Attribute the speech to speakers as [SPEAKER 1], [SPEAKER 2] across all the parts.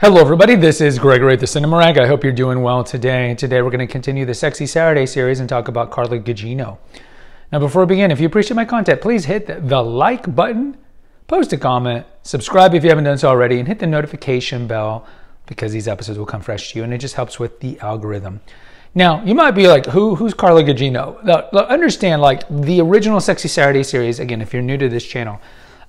[SPEAKER 1] Hello, everybody. This is Gregory the Cinema Rag. I hope you're doing well today. Today, we're going to continue the Sexy Saturday series and talk about Carla Gugino. Now, before we begin, if you appreciate my content, please hit the like button, post a comment, subscribe if you haven't done so already, and hit the notification bell because these episodes will come fresh to you, and it just helps with the algorithm. Now, you might be like, who, who's Carla Gugino? Now, understand, like, the original Sexy Saturday series, again, if you're new to this channel,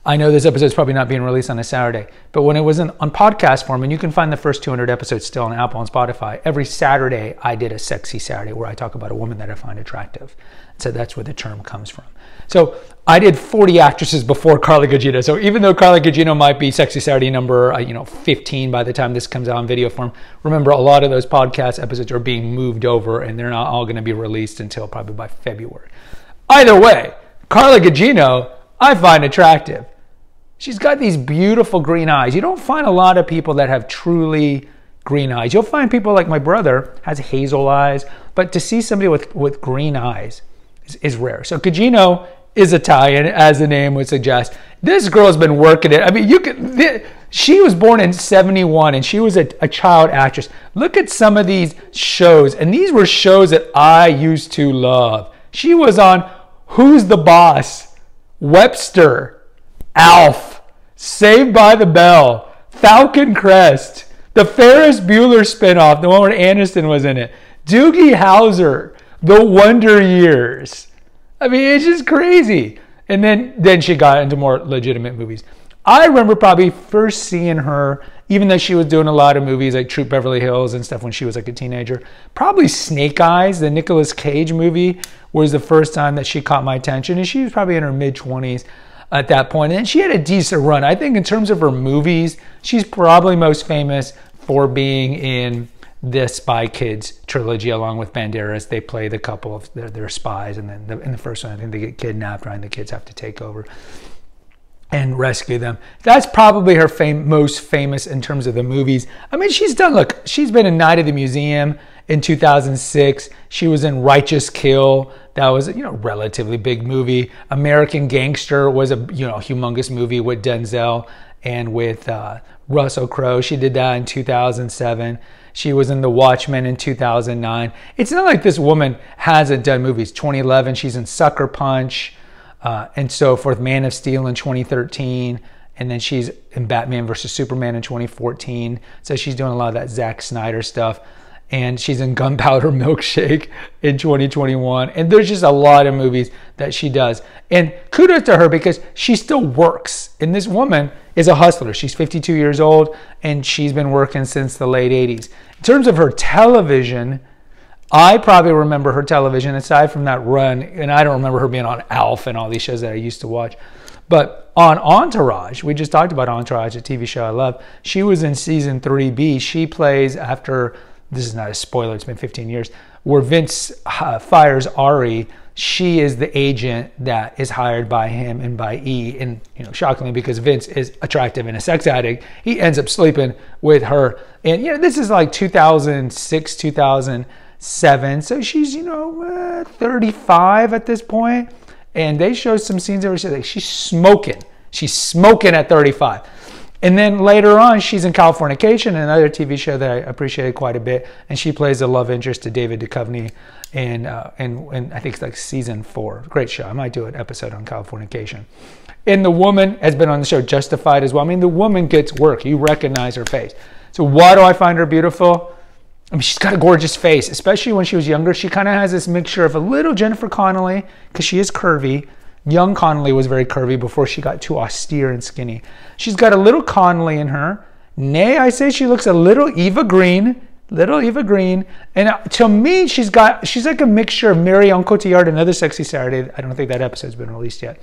[SPEAKER 1] I know this episode is probably not being released on a Saturday, but when it was in, on podcast form, and you can find the first 200 episodes still on Apple and Spotify, every Saturday I did a sexy Saturday where I talk about a woman that I find attractive. So that's where the term comes from. So I did 40 actresses before Carla Gugino. So even though Carla Gugino might be sexy Saturday number, uh, you know, 15 by the time this comes out in video form, remember a lot of those podcast episodes are being moved over and they're not all going to be released until probably by February. Either way, Carla Gugino I find attractive. She's got these beautiful green eyes. You don't find a lot of people that have truly green eyes. You'll find people like my brother has hazel eyes, but to see somebody with, with green eyes is, is rare. So Gugino is Italian, as the name would suggest. This girl's been working it. I mean, you can. She was born in 71 and she was a, a, child actress. Look at some of these shows, and these were shows that I used to love. She was on Who's the Boss? Webster, Alf, Saved by the Bell, Falcon Crest, the Ferris Bueller spinoff, the one where Aniston was in it, Doogie Howser, The Wonder Years. I mean, it's just crazy. And then, then she got into more legitimate movies. I remember probably first seeing her, even though she was doing a lot of movies like Troop Beverly Hills and stuff when she was like a teenager. Probably Snake Eyes, the Nicolas Cage movie, was the first time that she caught my attention. And she was probably in her mid 20s at that point. And she had a decent run. I think in terms of her movies, she's probably most famous for being in the Spy Kids trilogy along with Banderas. They play the couple of their, their spies, and then the, in the first one, I think they get kidnapped, right? And the kids have to take over and rescue them. That's probably her fam- most famous in terms of the movies. I mean, she's done. Look, she's been in Night of the Museum in 2006. She was in Righteous Kill. That was you know relatively big movie. American Gangster was a you know humongous movie with Denzel and with uh, Russell Crowe. She did that in 2007. She was in The Watchmen in 2009. It's not like this woman hasn't done movies. 2011, she's in Sucker Punch uh, and so forth. Man of Steel in 2013 and then she's in Batman versus Superman in 2014. So she's doing a lot of that Zack Snyder stuff and she's in Gunpowder Milkshake in 2021. And there's just a lot of movies that she does. And kudos to her because she still works. And this woman is a hustler. She's 52 years old and she's been working since the late 80s. In terms of her television, I probably remember her television aside from that run. And I don't remember her being on Alf and all these shows that I used to watch. But on Entourage, we just talked about Entourage, a TV show I love. She was in season 3B. She plays after this is not a spoiler, it's been 15 years, where Vince uh, fires Ari, she is the agent that is hired by him and by E. And, you know, shockingly, because Vince is attractive and a sex addict, he ends up sleeping with her. And, you know, this is like 2006, 2007. So she's, you know, uh, 35 at this point. And they show some scenes of her, she's smoking. She's smoking at 35. And then later on, she's in Californication, another TV show that I appreciated quite a bit, and she plays a love interest to David Duchovny, in, uh, in, in I think it's like season four. Great show. I might do an episode on Californication. And the woman has been on the show Justified as well. I mean, the woman gets work. You recognize her face. So why do I find her beautiful? I mean, she's got a gorgeous face, especially when she was younger. She kind of has this mixture of a little Jennifer Connelly, because she is curvy, Young Connelly was very curvy before she got too austere and skinny. She's got a little Connelly in her. Nay, I say she looks a little Eva Green, little Eva Green. And uh, to me, she's got she's like a mixture of Marion Cotillard, another sexy Saturday. I don't think that episode's been released yet.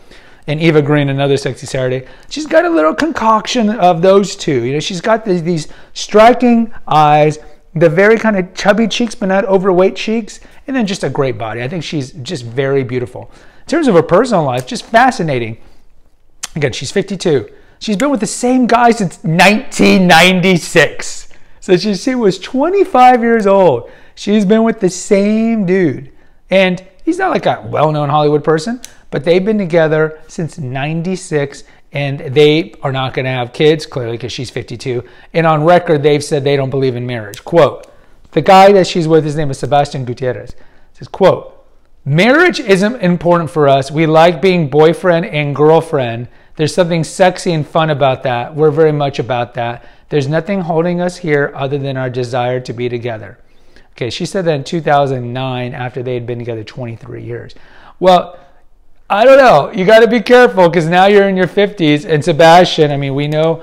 [SPEAKER 1] And Eva Green, another sexy Saturday. She's got a little concoction of those two. You know, she's got these, these striking eyes, the very kind of chubby cheeks, but not overweight cheeks, and then just a great body. I think she's just very beautiful. In terms of her personal life, just fascinating. Again, she's 52. She's been with the same guy since 1996. So she was 25 years old. She's been with the same dude. And he's not like a well known Hollywood person, but they've been together since 96 and they are not going to have kids, clearly because she's 52. And on record, they've said they don't believe in marriage. Quote, the guy that she's with, his name is Sebastian Gutierrez, says, quote, marriage isn't important for us. We like being boyfriend and girlfriend. There's something sexy and fun about that. We're very much about that. There's nothing holding us here other than our desire to be together. Okay, she said that in 2009 after they had been together 23 years. Well, I don't know. You got to be careful because now you're in your 50s. And Sebastian, I mean, we know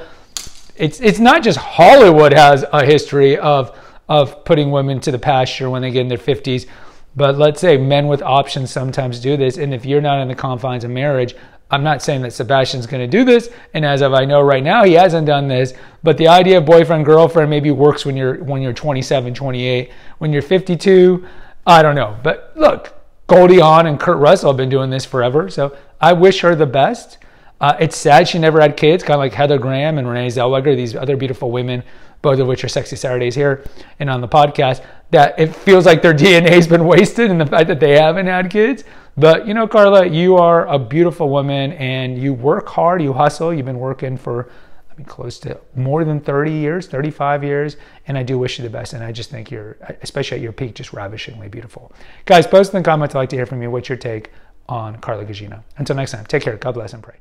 [SPEAKER 1] it's it's not just Hollywood has a history of of putting women to the pasture when they get in their 50s, but let's say men with options sometimes do this. And if you're not in the confines of marriage, I'm not saying that Sebastian's going to do this, and as of I know right now, he hasn't done this. But the idea of boyfriend girlfriend maybe works when you're when you're 27, 28. When you're 52, I don't know. But look, Goldie Hawn and Kurt Russell have been doing this forever, so I wish her the best. Uh, it's sad she never had kids, kind of like Heather Graham and Renee Zellweger, these other beautiful women, both of which are Sexy Saturdays here and on the podcast. That it feels like their DNA has been wasted in the fact that they haven't had kids. But you know, Carla, you are a beautiful woman and you work hard, you hustle. You've been working for, I mean, close to more than 30 years, 35 years. And I do wish you the best. And I just think you're, especially at your peak, just ravishingly beautiful. Guys, post in the comments. I'd like to hear from you. What's your take on Carla Gugino? Until next time, take care. God bless and pray.